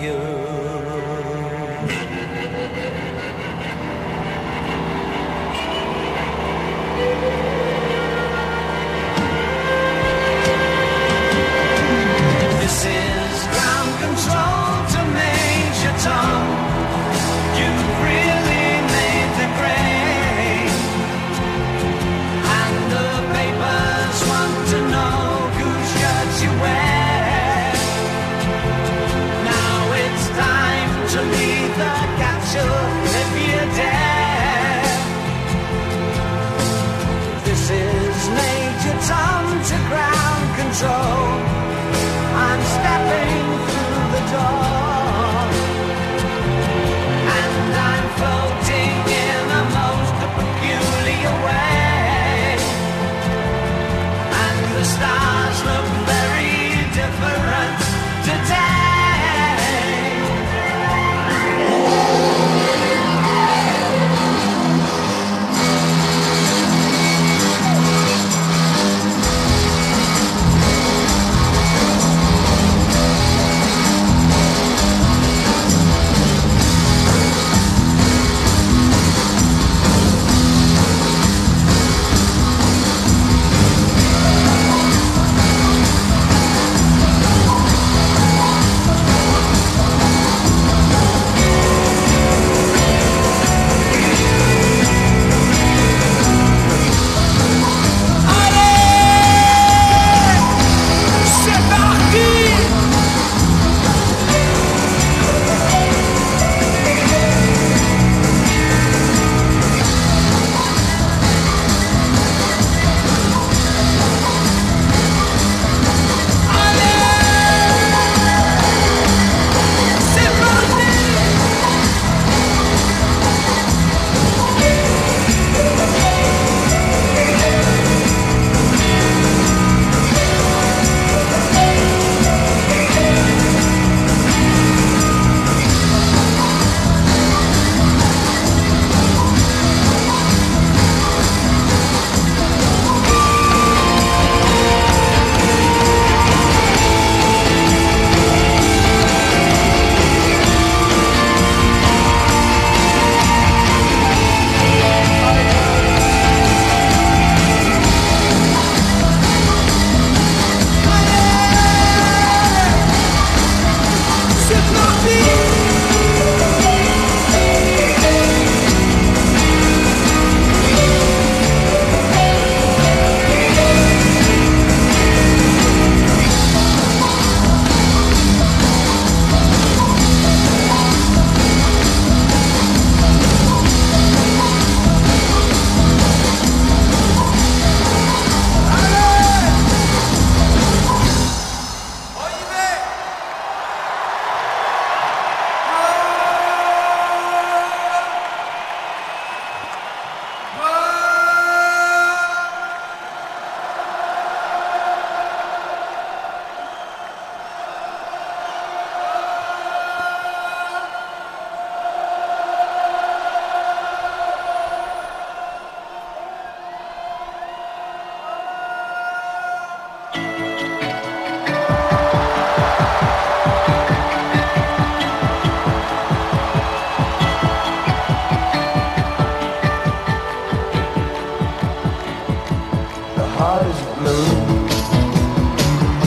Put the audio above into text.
you.